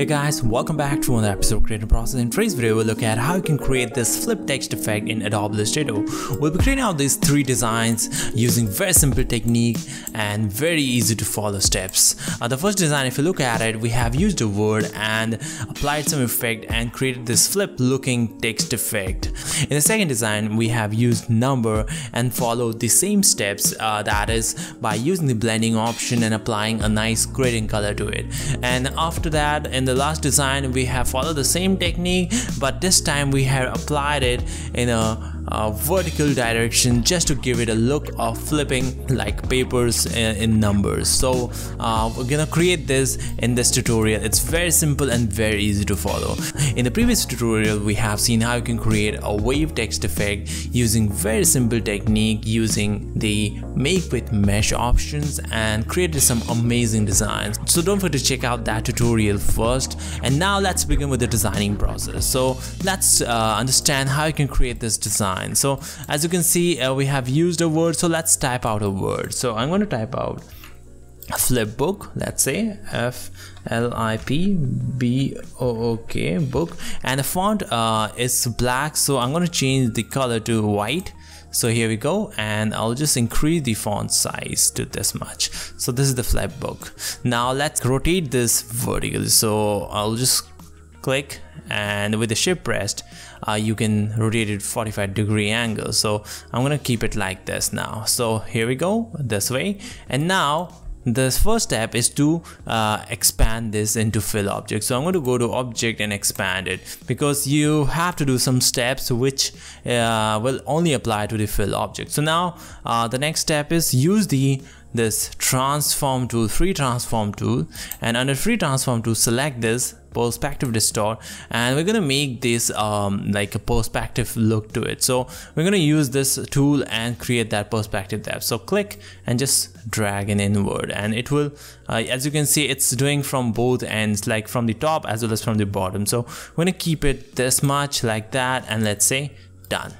Hey guys, welcome back to another episode of Creative Process. In today's video, we'll look at how you can create this flip text effect in Adobe Illustrator. We'll be creating out these three designs using very simple technique and very easy to follow steps. Uh, the first design, if you look at it, we have used a word and applied some effect and created this flip looking text effect. In the second design, we have used number and followed the same steps uh, that is by using the blending option and applying a nice gradient color to it. And after that, in the last design we have followed the same technique but this time we have applied it in a uh, vertical direction just to give it a look of flipping like papers in, in numbers. So uh, we're gonna create this in this tutorial. It's very simple and very easy to follow. In the previous tutorial we have seen how you can create a wave text effect using very simple technique using the make with mesh options and created some amazing designs. So don't forget to check out that tutorial first. And now let's begin with the designing process. So let's uh, understand how you can create this design so as you can see uh, we have used a word so let's type out a word. So I'm going to type out flip book let's say f l i p b o o k book. And the font uh, is black so i'm going to change the color to white. So here we go and I'll just increase the font size to this much. So this is the flip book. Now let's rotate this vertically so I'll just click and with the ship rest uh, you can rotate it 45 degree angle. So I'm gonna keep it like this now. So here we go this way. And now the first step is to uh, expand this into fill object. So I'm going to go to object and expand it because you have to do some steps which uh, will only apply to the fill object. So now uh, the next step is use the this transform tool free transform tool. And under free transform tool select this perspective distort. And we're gonna make this um, like a perspective look to it. So we're gonna use this tool and create that perspective depth so click and just drag an inward. And it will uh, as you can see it's doing from both ends like from the top as well as from the bottom. So we're gonna keep it this much like that. And let's say done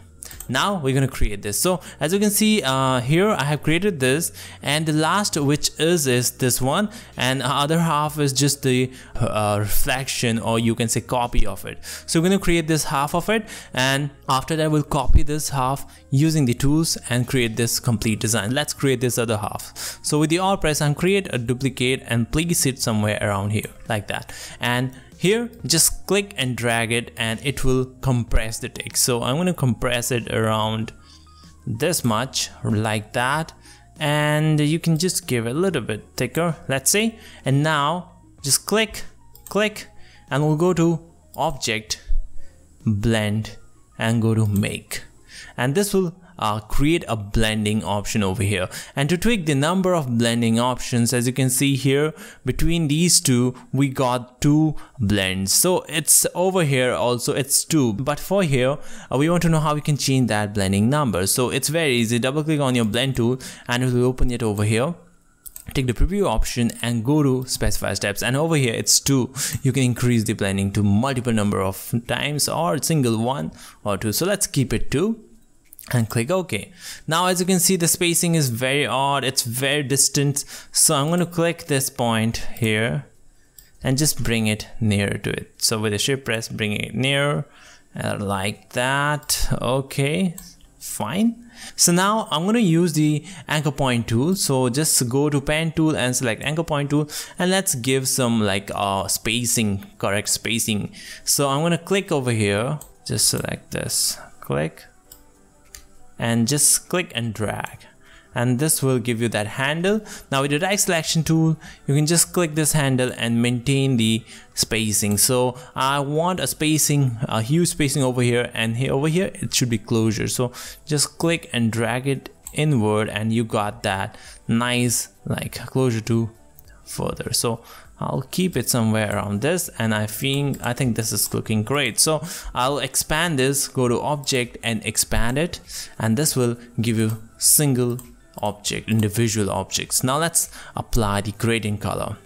now we're going to create this. So as you can see uh, here I have created this and the last which is is this one and other half is just the uh, reflection or you can say copy of it. So we're going to create this half of it and after that we'll copy this half using the tools and create this complete design. Let's create this other half. So with the alt press and create a duplicate and place it somewhere around here like that. And here just click and drag it and it will compress the text so I'm going to compress it around this much like that. And you can just give it a little bit thicker let's say. And now just click click and we'll go to object blend and go to make and this will uh, create a blending option over here. And to tweak the number of blending options as you can see here between these two we got two blends. So it's over here also it's two. But for here uh, we want to know how we can change that blending number. So it's very easy. Double click on your blend tool and it will open it over here take the preview option and go to specify steps and over here it's 2 you can increase the blending to multiple number of times or single one or two so let's keep it 2 and click OK. Now as you can see the spacing is very odd, it's very distant. So I'm going to click this point here and just bring it nearer to it. So with the shift press bring it nearer uh, like that. Okay, fine. So now I'm going to use the anchor point tool. So just go to pen tool and select anchor point tool and let's give some like uh, spacing, correct spacing. So I'm going to click over here, just select this, click and just click and drag and this will give you that handle. Now with the direct selection tool you can just click this handle and maintain the spacing. So I want a spacing a huge spacing over here and here over here it should be closure. So just click and drag it inward and you got that nice like closure to further. So I'll keep it somewhere around this and I think I think this is looking great. So I'll expand this go to object and expand it and this will give you single object individual objects. Now let's apply the gradient color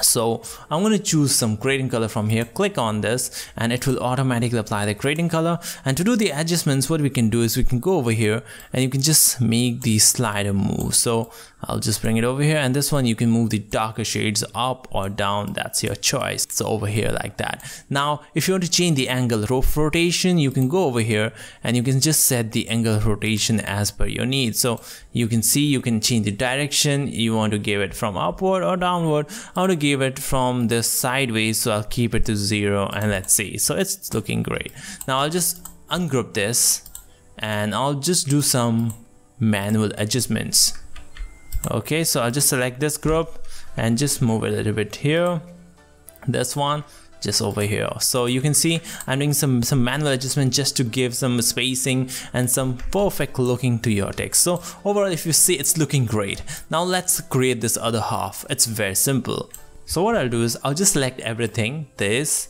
so I'm going to choose some gradient color from here. Click on this and it will automatically apply the gradient color. And to do the adjustments what we can do is we can go over here and you can just make the slider move. So I'll just bring it over here and this one you can move the darker shades up or down. That's your choice. So over here like that. Now if you want to change the angle of rotation you can go over here and you can just set the angle rotation as per your needs. So you can see you can change the direction. You want to give it from upward or downward. I want to give it from this sideways so I'll keep it to zero and let's see. So it's looking great. Now I'll just ungroup this and I'll just do some manual adjustments. Okay so I'll just select this group and just move a little bit here. This one just over here. So you can see I'm doing some some manual adjustment just to give some spacing and some perfect looking to your text. So overall if you see it's looking great. Now let's create this other half. It's very simple so what I'll do is I'll just select everything this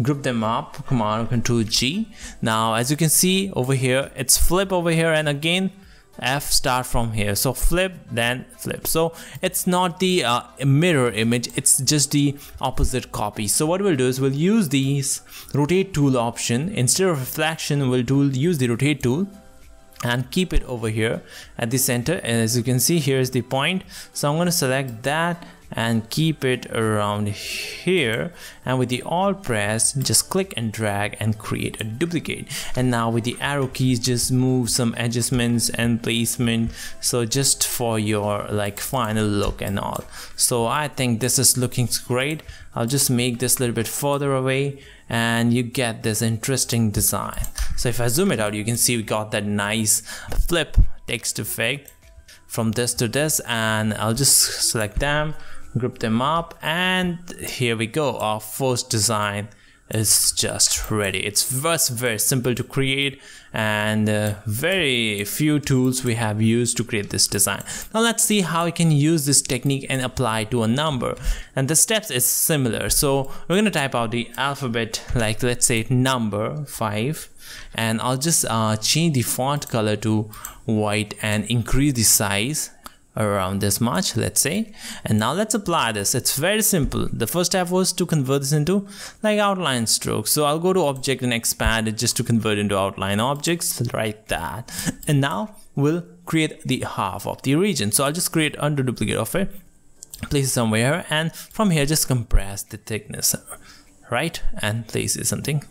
group them up command control G. Now as you can see over here it's flip over here and again f start from here. So flip then flip. So it's not the uh, mirror image it's just the opposite copy. So what we'll do is we'll use these rotate tool option. Instead of reflection we'll do use the rotate tool and keep it over here at the center. As you can see here's the point. So I'm going to select that and keep it around here. And with the alt press just click and drag and create a duplicate. And now with the arrow keys just move some adjustments and placement. So just for your like final look and all. So I think this is looking great. I'll just make this a little bit further away and you get this interesting design so if I zoom it out you can see we got that nice flip text effect from this to this and I'll just select them group them up and here we go. Our first design is just ready. It's just very simple to create and uh, very few tools we have used to create this design. Now let's see how we can use this technique and apply to a number. And the steps is similar. So we're going to type out the alphabet like let's say number 5 and I'll just uh, change the font color to white and increase the size around this much let's say. And now let's apply this. It's very simple. The first step was to convert this into like outline strokes. So I'll go to object and expand it just to convert into outline objects like that. And now we'll create the half of the region. So I'll just create under duplicate of it place it somewhere and from here just compress the thickness right? And place it something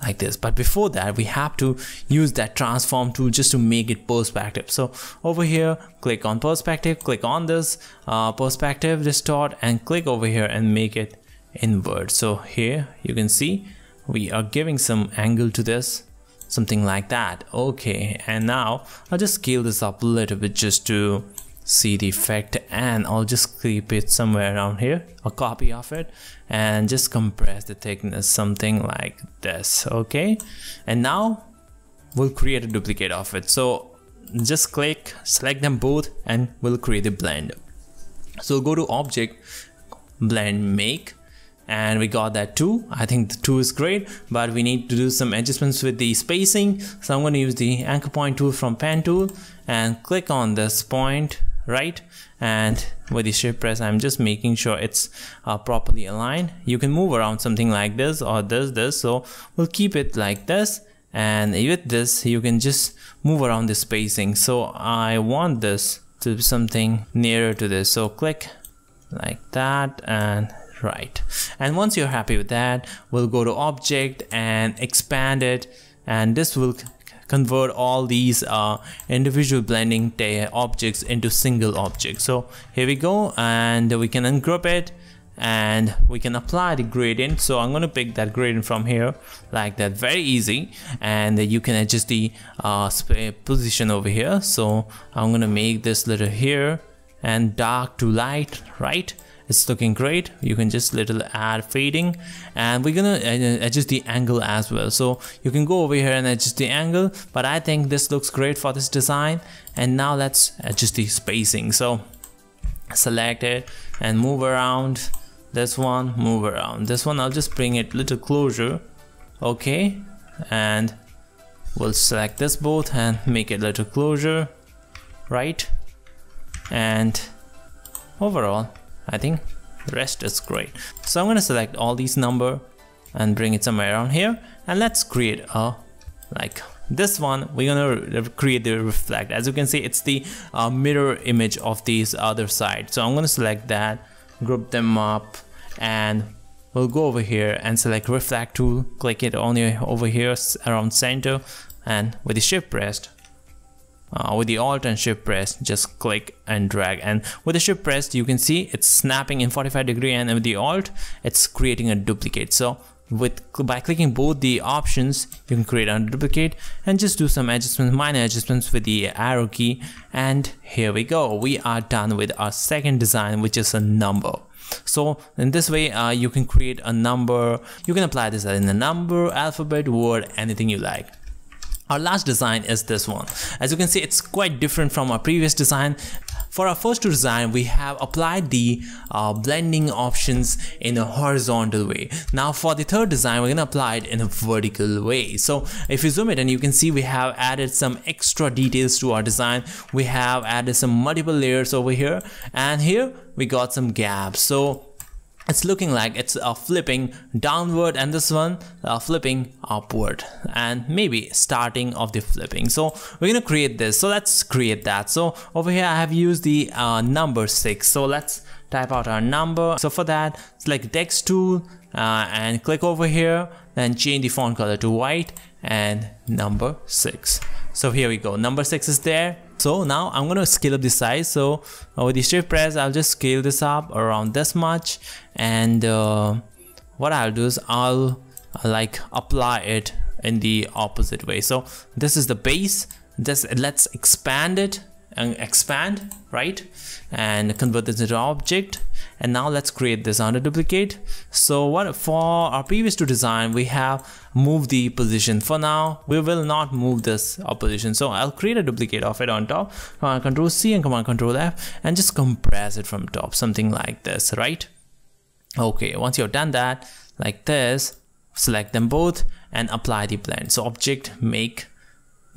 like this. But before that we have to use that transform tool just to make it perspective. So over here click on perspective click on this uh, perspective distort and click over here and make it invert so here you can see we are giving some angle to this something like that. Okay and now I'll just scale this up a little bit just to see the effect and I'll just keep it somewhere around here. A copy of it and just compress the thickness something like this okay? And now we'll create a duplicate of it. So just click select them both and we'll create a blend. So go to object blend make and we got that too. I think the 2 is great but we need to do some adjustments with the spacing. So I'm going to use the anchor point tool from pen tool and click on this point right? And with the shift press I'm just making sure it's uh, properly aligned. You can move around something like this or this this. So we'll keep it like this. And with this you can just move around the spacing. So I want this to be something nearer to this. So click like that and right. And once you're happy with that we'll go to object and expand it. And this will convert all these uh, individual blending objects into single objects. So here we go and we can ungroup it and we can apply the gradient. So I'm going to pick that gradient from here like that very easy. And you can adjust the uh, position over here. So I'm going to make this little here and dark to light right it's looking great. You can just little add fading. And we're gonna uh, adjust the angle as well. So you can go over here and adjust the angle. But I think this looks great for this design. And now let's adjust the spacing. So select it and move around. This one move around. This one I'll just bring it little closer okay. And we'll select this both and make it little closer right. And overall I think the rest is great. So I'm gonna select all these number and bring it somewhere around here. And let's create a like this one. We're gonna create the reflect. As you can see it's the uh, mirror image of these other side. So I'm gonna select that group them up and we'll go over here and select reflect tool. Click it only over here around center. And with the shift pressed uh, with the alt and shift press just click and drag. And with the shift pressed you can see it's snapping in 45 degree and with the alt it's creating a duplicate. So with by clicking both the options you can create a duplicate and just do some adjustments minor adjustments with the arrow key. And here we go. We are done with our second design which is a number. So in this way uh, you can create a number. You can apply this in a number alphabet word anything you like our last design is this one. As you can see, it's quite different from our previous design. For our first design, we have applied the uh, blending options in a horizontal way. Now for the third design, we're gonna apply it in a vertical way. So if you zoom it and you can see we have added some extra details to our design. We have added some multiple layers over here and here we got some gaps. So it's looking like it's uh, flipping downward and this one uh, flipping upward and maybe starting of the flipping. So we're gonna create this. So let's create that. So over here I have used the uh, number 6 so let's type out our number. So for that select text tool and click over here then change the font color to white and number 6 so here we go. Number 6 is there. So now I'm gonna scale up the size. So uh, with the shift press I'll just scale this up around this much. And uh, what I'll do is I'll uh, like apply it in the opposite way. So this is the base. This let's expand it and expand right? And convert this into object. And now let's create this under duplicate. So what for our previous two design we have moved the position. For now we will not move this position so I'll create a duplicate of it on top. Command control C and command control F and just compress it from top something like this right? Okay once you've done that like this select them both and apply the blend. So object make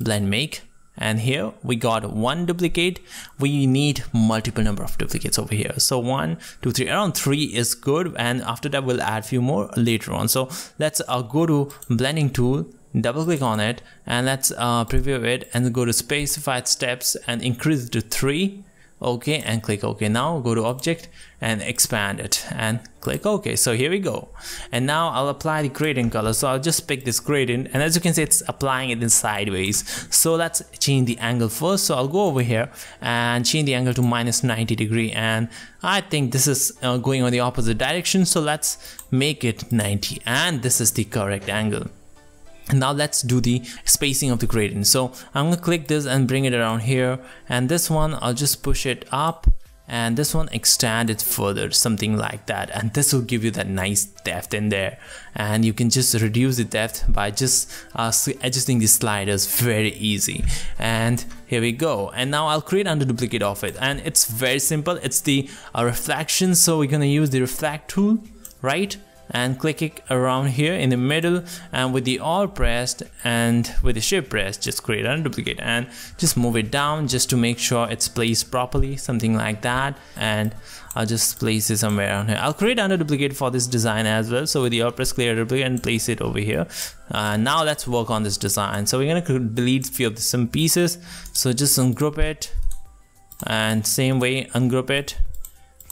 blend make and here we got one duplicate. We need multiple number of duplicates over here. So one two three around three is good. And after that we'll add a few more later on. So let's uh, go to blending tool double click on it and let's uh, preview it and go to specified steps and increase it to three okay and click ok. Now go to object and expand it and click ok. So here we go. And now I'll apply the gradient color. So I'll just pick this gradient. And as you can see it's applying it in sideways. So let's change the angle first. So I'll go over here and change the angle to minus 90 degree. And I think this is uh, going on the opposite direction. So let's make it 90 and this is the correct angle now let's do the spacing of the gradient. So I'm gonna click this and bring it around here. And this one I'll just push it up. And this one extend it further something like that. And this will give you that nice depth in there. And you can just reduce the depth by just uh, adjusting the sliders very easy. And here we go. And now I'll create under duplicate of it. And it's very simple. It's the uh, reflection. So we're gonna use the reflect tool right and click it around here in the middle and with the alt pressed and with the shift pressed just create a duplicate and just move it down just to make sure it's placed properly something like that and I'll just place it somewhere around here. I'll create another duplicate for this design as well. So with the alt press clear duplicate and place it over here. Uh, now let's work on this design. So we're gonna delete few of the some pieces. So just ungroup it and same way ungroup it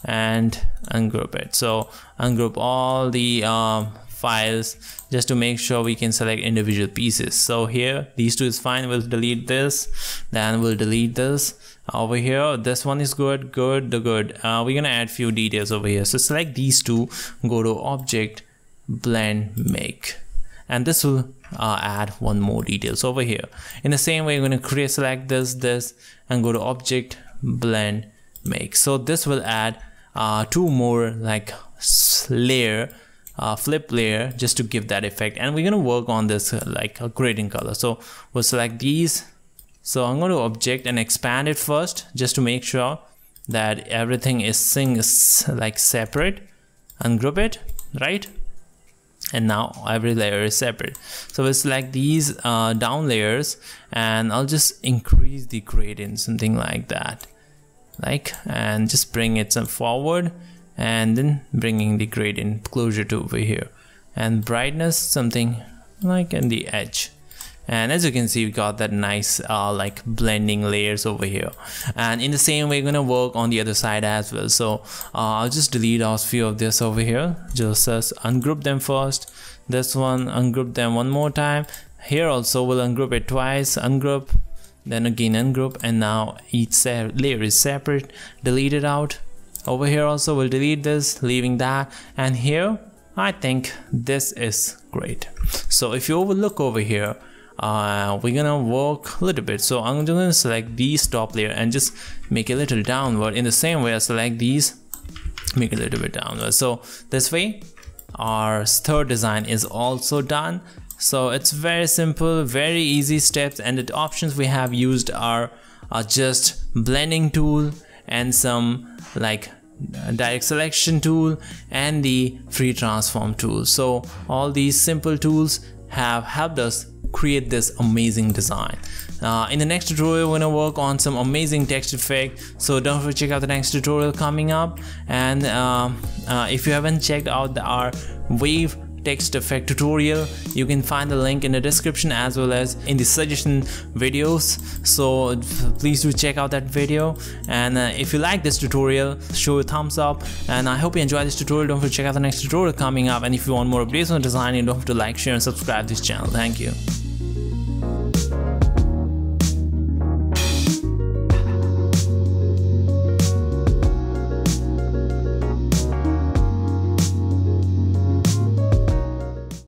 and ungroup it. So ungroup all the um, files just to make sure we can select individual pieces. So here these two is fine. We'll delete this then we'll delete this. Over here this one is good good the good. Uh, we're gonna add few details over here. So select these two go to object blend make. And this will uh, add one more details over here. In the same way we're going to create select this this and go to object blend make. So this will add uh, two more like layer uh, flip layer just to give that effect. And we're gonna work on this uh, like a gradient color. So we'll select these. So I'm going to object and expand it first just to make sure that everything is sing like separate. Ungroup it right? And now every layer is separate. So we'll select these uh, down layers and I'll just increase the gradient something like that like and just bring it some forward and then bringing the gradient closer to over here. And brightness something like in the edge. And as you can see we got that nice uh, like blending layers over here. And in the same way we're gonna work on the other side as well. So uh, I'll just delete a few of this over here. Just uh, ungroup them first. This one ungroup them one more time. Here also we'll ungroup it twice. Ungroup then again ungroup and now each layer is separate delete it out. Over here also we'll delete this leaving that. And here I think this is great. So if you overlook over here uh, we're gonna work a little bit. So I'm gonna select these top layer and just make a little downward. In the same way I select these make a little bit downward. So this way our third design is also done so it's very simple very easy steps and the options we have used are, are just blending tool and some like direct selection tool and the free transform tool. So all these simple tools have helped us create this amazing design. Uh, in the next tutorial we're gonna work on some amazing text effect. So don't forget to check out the next tutorial coming up. And uh, uh, if you haven't checked out the, our wave text effect tutorial. You can find the link in the description as well as in the suggestion videos. So please do check out that video. And uh, if you like this tutorial show a thumbs up. And I hope you enjoy this tutorial. Don't forget to check out the next tutorial coming up. And if you want more updates on designing don't forget to like share and subscribe this channel. Thank you